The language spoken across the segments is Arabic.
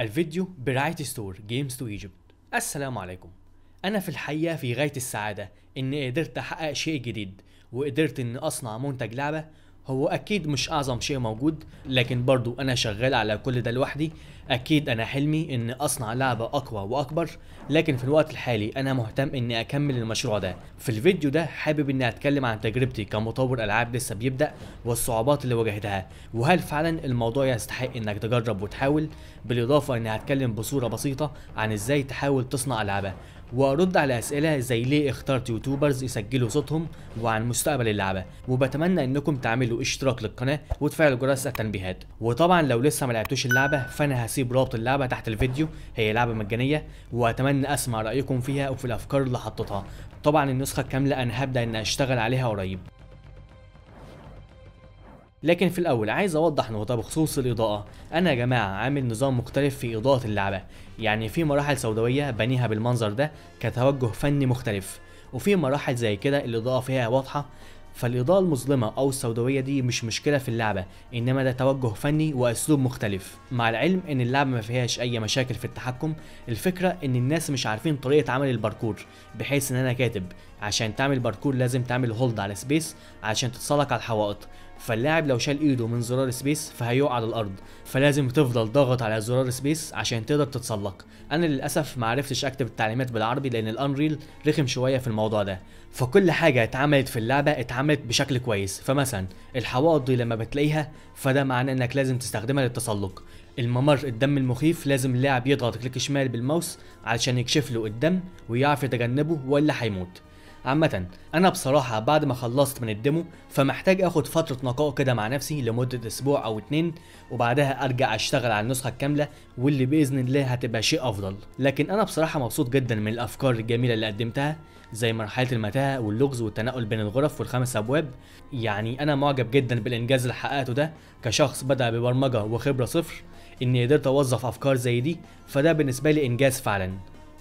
الفيديو برعاية store Games 2 Egypt. السلام عليكم. أنا في الحقيقة في غاية السعادة إني قدرت أحقق شيء جديد وقدرت إني أصنع منتج لعبة هو أكيد مش أعظم شيء موجود لكن برضو أنا شغال على كل ده لوحدي. أكيد أنا حلمي إني أصنع لعبة أقوى وأكبر لكن في الوقت الحالي أنا مهتم إني أكمل المشروع ده. في الفيديو ده حابب إني أتكلم عن تجربتي كمطور ألعاب لسه بيبدأ والصعوبات اللي واجهتها. وهل فعلا الموضوع يستحق إنك تجرب وتحاول؟ بالإضافة إني هتكلم بصورة بسيطة عن إزاي تحاول تصنع لعبة. وأرد على أسئلة زي ليه اخترت يوتيوبرز يسجلوا صوتهم وعن مستقبل اللعبة. وبتمنى إنكم تعملوا اشتراك للقناة وتفعلوا جرس التنبيهات. وطبعا لو لسه ما لعبتوش اللعبة فأنا هسيب رابط اللعبة تحت الفيديو. هي لعبة مجانية وأتمنى أسمع رأيكم فيها وفي الأفكار اللي حطيتها. طبعا النسخة الكامله أنا هبدأ ان أشتغل عليها قريب. لكن في الأول عايز أوضح نقطة بخصوص الإضاءة. أنا يا جماعة عامل نظام مختلف في إضاءة اللعبة. يعني في مراحل سوداوية بنيها بالمنظر ده كتوجه فني مختلف. وفي مراحل زي كده الإضاءة فيها واضحة فالإضاءة المظلمة أو السوداوية دي مش مشكلة في اللعبة إنما ده توجه فني وأسلوب مختلف. مع العلم إن اللعبة ما فيهاش أي مشاكل في التحكم الفكرة إن الناس مش عارفين طريقة عمل الباركور بحيث إن أنا كاتب عشان تعمل باركور لازم تعمل hold على space عشان تتسلق على الحوائط. فاللاعب لو شال ايده من زرار space فهيقع على الأرض فلازم تفضل ضاغط على زرار space عشان تقدر تتسلق. أنا للاسف ما عرفتش اكتب التعليمات بالعربي لأن ال Unreal رخم شوية في الموضوع ده. فكل حاجة اتعملت في اللعبة اتعملت بشكل كويس. فمثلا الحوائط دي لما بتلاقيها فده معناه انك لازم تستخدمها للتسلق. الممر الدم المخيف لازم اللاعب يضغط click شمال بالماوس علشان يكشف له الدم ويعرف يتجنبه ولا هيموت. عامة أنا بصراحة بعد ما خلصت من الديمو فمحتاج آخد فترة نقاء كده مع نفسي لمدة أسبوع أو اتنين وبعدها أرجع أشتغل على النسخة الكاملة واللي بإذن الله هتبقى شيء أفضل. لكن أنا بصراحة مبسوط جدا من الأفكار الجميلة اللي قدمتها زي مرحلة المتاهة واللغز والتنقل بين الغرف والخمس أبواب. يعني أنا معجب جدا بالإنجاز اللي حققته ده كشخص بدأ ببرمجة وخبرة صفر إني قدرت أوظف أفكار زي دي فده بالنسبة لي إنجاز فعلا.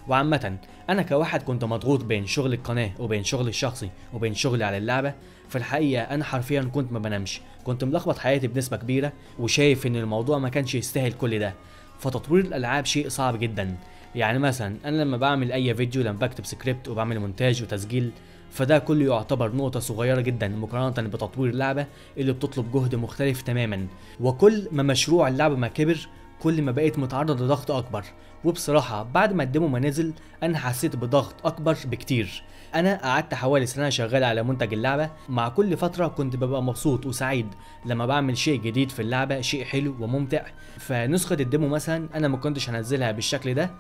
وعامة أنا كواحد كنت مضغوط بين شغل القناة وبين شغلي الشخصي وبين شغلي على اللعبة. في الحقيقة أنا حرفيا كنت ما بنامش. كنت ملخبط حياتي بنسبة كبيرة وشايف إن الموضوع ما كانش يستاهل كل ده. فتطوير الألعاب شيء صعب جدا. يعني مثلا أنا لما بعمل أي فيديو لما بكتب سكريبت وبعمل مونتاج وتسجيل فده كله يعتبر نقطة صغيرة جدا مقارنة بتطوير لعبة اللي بتطلب جهد مختلف تماما. وكل ما مشروع اللعبة ما كبر كل ما بقيت متعرض لضغط أكبر. وبصراحة بعد ما ال demo ما نزل أنا حسيت بضغط أكبر بكتير. أنا قعدت حوالي سنة شغال على منتج اللعبة. مع كل فترة كنت ببقى مبسوط وسعيد لما بعمل شيء جديد في اللعبة شيء حلو وممتع. فنسخة ال demo مثلا أنا ما كنتش هنزلها بالشكل ده.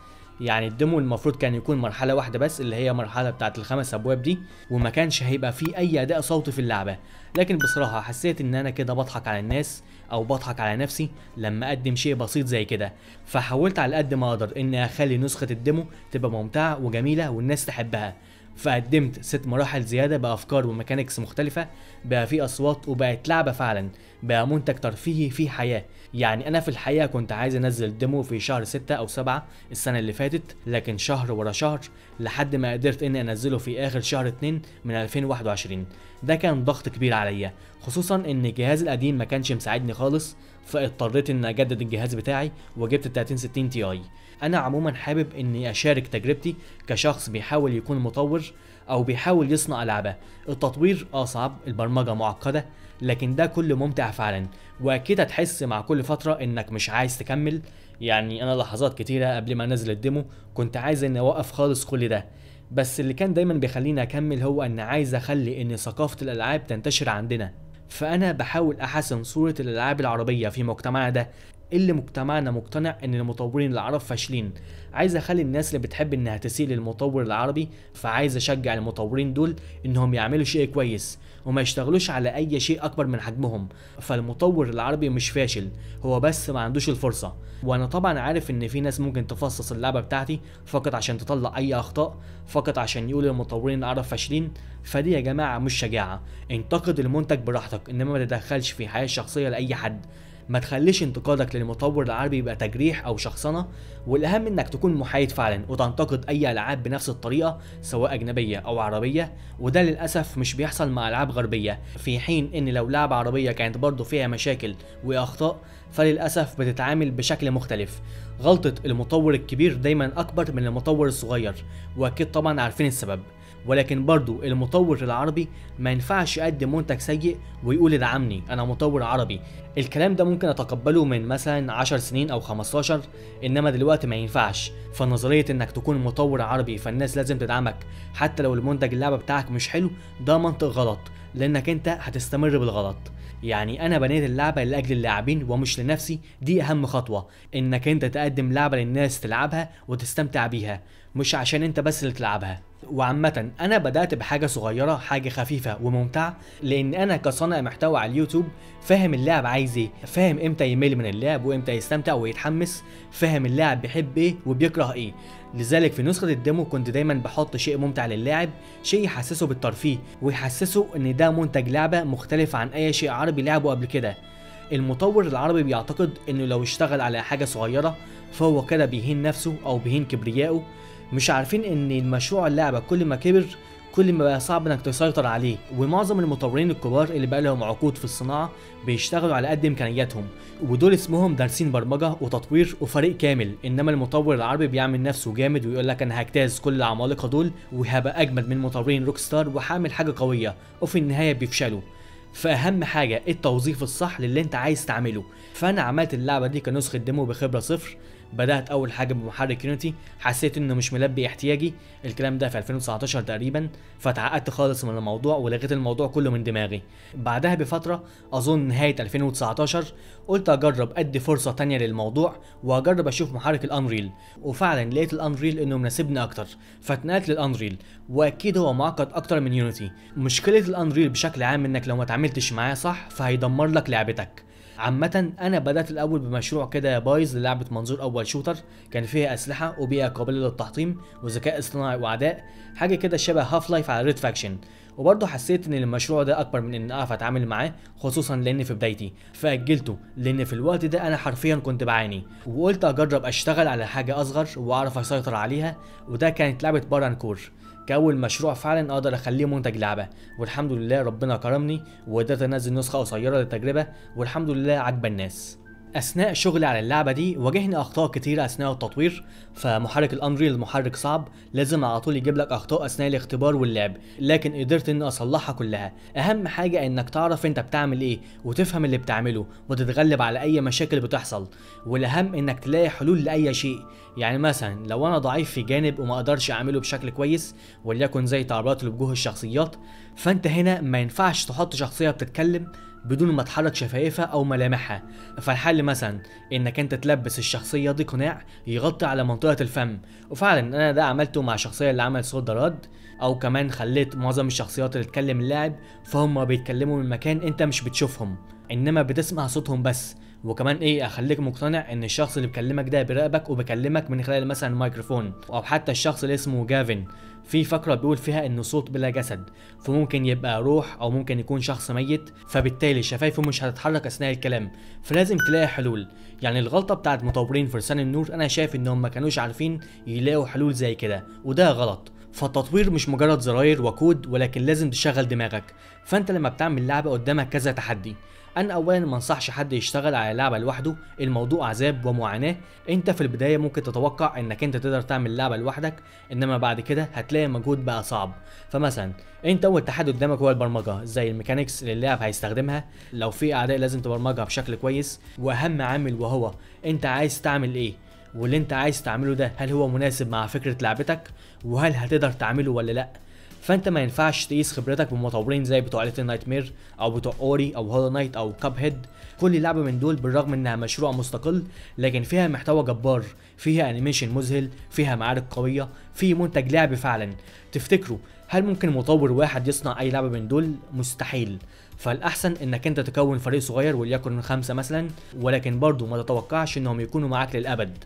يعني ال demo المفروض كان يكون مرحلة واحدة بس اللي هي مرحلة بتاعت الخمس أبواب دي وما كانش هيبقى فيه أي أداء صوتي في اللعبة. لكن بصراحة حسيت إن أنا كده بضحك على الناس أو بضحك على نفسي لما أقدم شيء بسيط زي كده. فحاولت على قد ما أقدر إني أخلي نسخة ال demo تبقى ممتعة وجميلة والناس تحبها. فقدمت ست مراحل زيادة بأفكار و mechanics مختلفة بقى في أصوات وبقت لعبة فعلا بقى منتج ترفيهي فيه حياة. يعني أنا في الحقيقة كنت عايز أنزل demo في شهر ستة أو سبعة السنة اللي فاتت لكن شهر ورا شهر لحد ما قدرت إني أنزله في آخر شهر اتنين من 2021 ده كان ضغط كبير عليا. خصوصا إن الجهاز القديم ما كانش مساعدني خالص فاضطريت إن أجدد الجهاز بتاعي وجبت ال 3060 تي آي. أنا عموما حابب إني أشارك تجربتي كشخص بيحاول يكون مطور أو بيحاول يصنع لعبة. التطوير آه صعب البرمجة معقدة لكن ده كله ممتع فعلا. وأكيد هتحس مع كل فترة إنك مش عايز تكمل. يعني أنا لحظات كتيرة قبل ما أنزل الديمو كنت عايز إني أوقف خالص كل ده. بس اللي كان دايما بيخليني أكمل هو ان عايز أخلي إن ثقافة الألعاب تنتشر عندنا. فأنا بحاول أحسن صورة الألعاب العربية في مجتمعنا ده اللي مجتمعنا مقتنع إن المطورين العرب فاشلين. عايز أخلي الناس اللي بتحب إنها تسيء للمطور العربي فعايز أشجع المطورين دول إنهم يعملوا شيء كويس. وما يشتغلوش على أي شيء أكبر من حجمهم. فالمطور العربي مش فاشل هو بس ما عندوش الفرصة. وأنا طبعا عارف إن في ناس ممكن تفصص اللعبة بتاعتي فقط عشان تطلع أي أخطاء فقط عشان يقول المطورين العرب فاشلين. فدي يا جماعة مش شجاعة. انتقد المنتج براحتك إنما ما تدخلش في حياة شخصية لأي حد. ما تخليش انتقادك للمطور العربي يبقى تجريح أو شخصنة والأهم إنك تكون محايد فعلا وتنتقد أي ألعاب بنفس الطريقة سواء أجنبية أو عربية وده للأسف مش بيحصل مع ألعاب غربية. في حين إن لو لعبة عربية كانت برضه فيها مشاكل وأخطاء فللأسف بتتعامل بشكل مختلف. غلطة المطور الكبير دايما أكبر من المطور الصغير وأكيد طبعا عارفين السبب. ولكن برضو المطور العربي ما ينفعش يقدم منتج سيء ويقول ادعمني أنا مطور عربي. الكلام ده ممكن أتقبله من مثلا 10 سنين أو 15 إنما دلوقتي ما ينفعش. فنظرية إنك تكون مطور عربي فالناس لازم تدعمك. حتى لو المنتج اللعبة بتاعك مش حلو ده منطق غلط لأنك أنت هتستمر بالغلط. يعني أنا بنيت اللعبة لأجل اللاعبين ومش لنفسي دي أهم خطوة. إنك أنت تقدم لعبة للناس تلعبها وتستمتع بيها. مش عشان انت بس اللي تلعبها. وعامة أنا بدأت بحاجة صغيرة حاجة خفيفة وممتعة لأن أنا كصانع محتوى على اليوتيوب فاهم اللاعب عايز إيه فاهم إمتى يمل من اللعب وإمتى يستمتع ويتحمس فاهم اللاعب بيحب إيه وبيكره إيه. لذلك في نسخة الديمو كنت دايما بحط شيء ممتع للاعب شيء يحسسه بالترفيه ويحسسه إن ده منتج لعبة مختلف عن أي شيء عربي لعبه قبل كده. المطور العربي بيعتقد إنه لو اشتغل على حاجة صغيرة فهو كده بيهين نفسه أو بيهين كبريائه مش عارفين إن المشروع اللعبة كل ما كبر كل ما بقى صعب إنك تسيطر عليه. ومعظم المطورين الكبار اللي بقى لهم عقود في الصناعة بيشتغلوا على قد إمكانياتهم. ودول اسمهم دارسين برمجة وتطوير وفريق كامل. إنما المطور العربي بيعمل نفسه جامد ويقول لك أنا هجتاز كل العمالقة دول وهبقى أجمد من مطورين Rockstar وهعمل حاجة قوية. وفي النهاية بيفشلوا. فأهم حاجة التوظيف الصح للي أنت عايز تعمله. فأنا عملت اللعبة دي كنسخة demo بخبرة صفر. بدأت أول حاجة بمحرك Unity حسيت إنه مش ملبي احتياجي. الكلام ده في 2019 تقريبا فتعقدت خالص من الموضوع ولغيت الموضوع كله من دماغي. بعدها بفترة أظن نهاية 2019 قلت أجرب أدي فرصة تانية للموضوع وأجرب أشوف محرك الأنريل. وفعلا لقيت الأنريل إنه مناسبني أكتر فاتنقلت للأنريل. وأكيد هو معقد أكتر من يونيتي مشكلة الأنريل بشكل عام إنك لو ما اتعاملتش معاه صح فهيدمر لك لعبتك. عامة أنا بدأت الأول بمشروع كده بايظ للعبة منظور أول شوتر كان فيها أسلحة وبيئة قابلة للتحطيم وذكاء اصطناعي وأعداء حاجة كده شبه Half-Life على Red Faction وبرضه حسيت إن المشروع ده أكبر من ان أعرف أتعامل معاه خصوصا لأن في بدايتي. فأجلته لأن في الوقت ده أنا حرفيا كنت بعاني. وقلت أجرب أشتغل على حاجة أصغر وأعرف أسيطر عليها وده كانت لعبة بارانكور كأول مشروع فعلا أقدر أخليه منتج لعبة. والحمد لله ربنا كرمني وقدرت أنزل نسخة قصيرة للتجربة والحمد لله عجبت الناس. أثناء شغلي على اللعبة دي واجهني أخطاء كتيرة أثناء التطوير فمحرك الأنريل محرك صعب لازم على طول يجيب لك أخطاء أثناء الاختبار واللعب لكن قدرت إني أصلحها كلها. أهم حاجة إنك تعرف أنت بتعمل إيه وتفهم اللي بتعمله وتتغلب على أي مشاكل بتحصل والأهم إنك تلاقي حلول لأي شيء. يعني مثلا لو أنا ضعيف في جانب وما أقدرش أعمله بشكل كويس وليكن زي تعبيرات لوجوه الشخصيات فأنت هنا ما ينفعش تحط شخصية بتتكلم بدون ما تحرك شفايفها أو ملامحها. فالحل مثلا إنك أنت تلبس الشخصية دي قناع يغطي على منطقة الفم. وفعلا أنا ده عملته مع الشخصيه اللي عملت صوت دراد أو كمان خليت معظم الشخصيات اللي تكلم اللاعب فهم بيتكلموا من مكان أنت مش بتشوفهم. إنما بتسمع صوتهم بس. وكمان إيه أخليك مقتنع إن الشخص اللي بيكلمك ده بيراقبك وبيكلمك من خلال مثلا الميكروفون. أو حتى الشخص اللي اسمه جافن في فقرة بيقول فيها إنه صوت بلا جسد فممكن يبقى روح أو ممكن يكون شخص ميت فبالتالي شفايفه مش هتتحرك أثناء الكلام. فلازم تلاقي حلول. يعني الغلطة بتاعت مطورين فرسان النور أنا شايف انهم ما كانوش عارفين يلاقوا حلول زي كده وده غلط. فالتطوير مش مجرد زراير وكود ولكن لازم تشغل دماغك. فأنت لما بتعمل لعبة قدامك كذا تحدي. أنا اولا ما أنصحش حد يشتغل على لعبة لوحده الموضوع عذاب ومعاناة. أنت في البداية ممكن تتوقع إنك أنت تقدر تعمل لعبة لوحدك إنما بعد كده هتلاقي مجهود بقى صعب. فمثلا أنت أول تحدي قدامك هو البرمجة زي الميكانيكس اللي اللاعب هيستخدمها. لو في أعداء لازم تبرمجها بشكل كويس وأهم عامل وهو أنت عايز تعمل إيه؟ واللي انت عايز تعمله ده هل هو مناسب مع فكرة لعبتك؟ وهل هتقدر تعمله ولا لأ؟ فانت ما ينفعش تقيس خبرتك بمطورين زي بتوع ليتل نايت مير أو بتوع اوري أو هولو نايت أو كاب هيد كل لعبة من دول بالرغم إنها مشروع مستقل لكن فيها محتوى جبار فيها انيميشن مذهل فيها معارك قوية في منتج لعب فعلا. تفتكروا هل ممكن مطور واحد يصنع أي لعبة من دول؟ مستحيل. فالأحسن إنك أنت تكون فريق صغير وليكن خمسة مثلا ولكن برضه ما تتوقعش إنهم يكونوا معاك للأبد.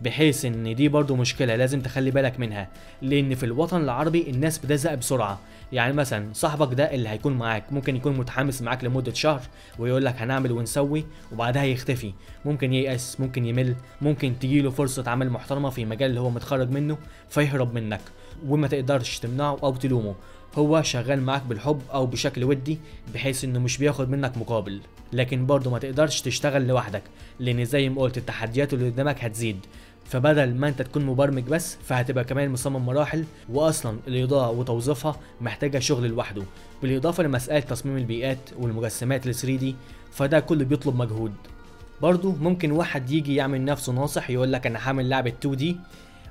بحيث إن دي برضو مشكلة لازم تخلي بالك منها. لأن في الوطن العربي الناس بتزهق بسرعة. يعني مثلا صاحبك ده اللي هيكون معاك ممكن يكون متحمس معاك لمدة شهر ويقول لك هنعمل ونسوي وبعدها يختفي. ممكن ييأس ممكن يمل ممكن تجيله فرصة عمل محترمة في مجال اللي هو متخرج منه فيهرب منك وما تقدرش تمنعه أو تلومه. هو شغال معاك بالحب أو بشكل ودي بحيث إنه مش بياخد منك مقابل. لكن برضه ما تقدرش تشتغل لوحدك لأن زي ما قلت التحديات اللي قدامك هتزيد. فبدل ما أنت تكون مبرمج بس فهتبقى كمان مصمم مراحل واصلا الإضاءة وتوظيفها محتاجة شغل لوحده. بالإضافة لمسألة تصميم البيئات والمجسمات ال 3 دي فده كله بيطلب مجهود. برضه ممكن واحد يجي يعمل نفسه ناصح يقول لك أنا هعمل لعبة 2 دي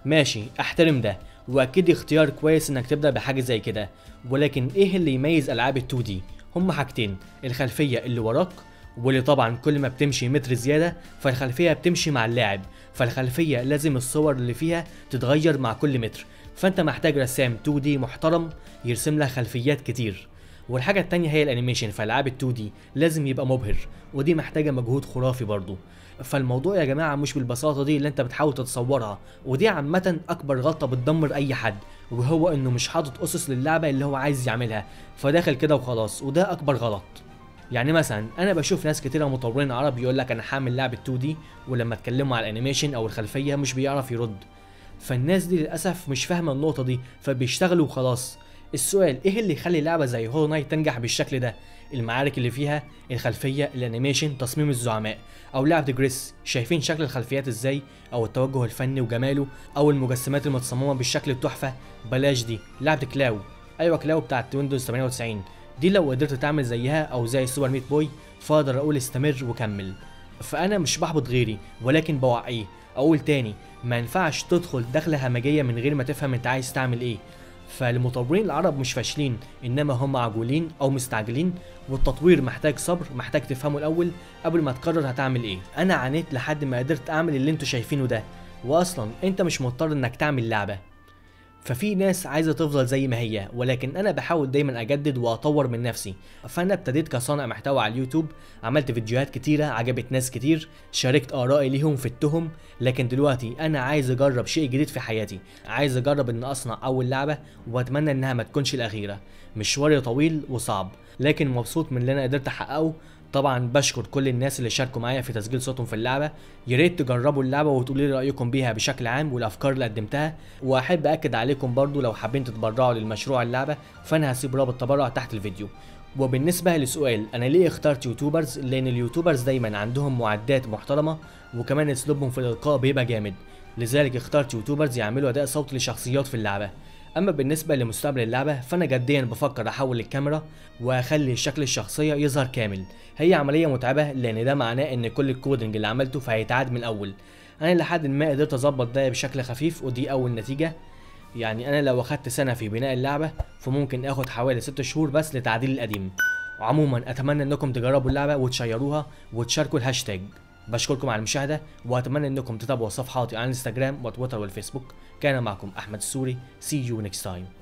ماشي أحترم ده. وأكيد اختيار كويس إنك تبدأ بحاجة زي كده. ولكن إيه اللي يميز ألعاب ال 2 دي هما حاجتين. الخلفية اللي وراك واللي طبعا كل ما بتمشي متر زيادة فالخلفية بتمشي مع اللاعب. فالخلفية لازم الصور اللي فيها تتغير مع كل متر. فأنت محتاج رسام 2 دي محترم يرسم لك خلفيات كتير. والحاجة التانية هي الانيميشن في العاب ال 2 دي لازم يبقى مبهر ودي محتاجة مجهود خرافي برضو. فالموضوع يا جماعة مش بالبساطة دي اللي انت بتحاول تتصورها ودي عامة أكبر غلطة بتدمر أي حد وهو إنه مش حاطط أسس للعبة اللي هو عايز يعملها فداخل كده وخلاص وده أكبر غلط. يعني مثلا أنا بشوف ناس كتيرة مطورين عرب يقول لك أنا هعمل لعبة 2D ولما اتكلموا على ال animation أو الخلفية مش بيعرف يرد. فالناس دي للأسف مش فاهمة النقطة دي فبيشتغلوا وخلاص. السؤال إيه اللي يخلي لعبة زي Hollow Knight تنجح بالشكل ده؟ المعارك اللي فيها الخلفية ال animation تصميم الزعماء. أو لعبه Gris شايفين شكل الخلفيات إزاي؟ أو التوجه الفني وجماله؟ أو المجسمات المتصممة بالشكل التحفة؟ بلاش دي. لعبه Claw أيوه Claw بتاعت Windows 98 دي لو قدرت تعمل زيها أو زي ال Super Meat Boy فاقدر أقول استمر وكمل. فأنا مش بحبط غيري ولكن بوعيه. أقول تاني ما ينفعش تدخل دخلة همجية من غير ما تفهم أنت عايز تعمل إيه. فالمطورين العرب مش فاشلين إنما هم عجولين أو مستعجلين والتطوير محتاج صبر محتاج تفهمه الأول قبل ما تقرر هتعمل إيه. أنا عانيت لحد ما قدرت أعمل اللي أنتوا شايفينه ده واصلا أنت مش مضطر إنك تعمل لعبة. ففي ناس عايزة تفضل زي ما هي ولكن أنا بحاول دايما أجدد وأطور من نفسي. فأنا ابتديت كصانع محتوى على اليوتيوب عملت فيديوهات كتيرة عجبت ناس كتير شاركت آرائي ليهم في التهم لكن دلوقتي أنا عايز أجرب شيء جديد في حياتي عايز أجرب إن أصنع أول لعبة وأتمنى إنها ما تكونش الأخيرة. مشواري طويل وصعب لكن مبسوط من اللي أنا قدرت أحققه طبعا بشكر كل الناس اللي شاركوا معايا في تسجيل صوتهم في اللعبة. يا ريت تجربوا اللعبة وتقولوا لي رأيكم بيها بشكل عام والأفكار اللي قدمتها. وأحب أكد عليكم برضو لو حابين تتبرعوا للمشروع اللعبة فأنا هسيب رابط تبرع تحت الفيديو. وبالنسبة لسؤال أنا ليه اخترت YouTubers؟ لأن ال YouTubers دايما عندهم معدات محترمة وكمان أسلوبهم في الإلقاء بيبقى جامد. لذلك اخترت YouTubers يعملوا أداء صوتي لشخصيات في اللعبة. أما بالنسبة لمستقبل اللعبة فأنا جديا بفكر أحول الكاميرا وأخلي شكل الشخصية يظهر كامل. هي عملية متعبة لأن ده معناه إن كل ال coding اللي عملته فهيتعاد من الأول. أنا لحد ما قدرت أظبط ده بشكل خفيف ودي أول نتيجة. يعني أنا لو أخدت سنة في بناء اللعبة فممكن آخد حوالي 6 شهور بس لتعديل القديم. عموما أتمنى إنكم تجربوا اللعبة وتشيروها وتشاركوا الهاشتاج. بشكركم على المشاهدة وأتمنى أنكم تتابعوا صفحاتي على الانستجرام وتويتر والفيسبوك. كان معكم أحمد السوري. See you next time.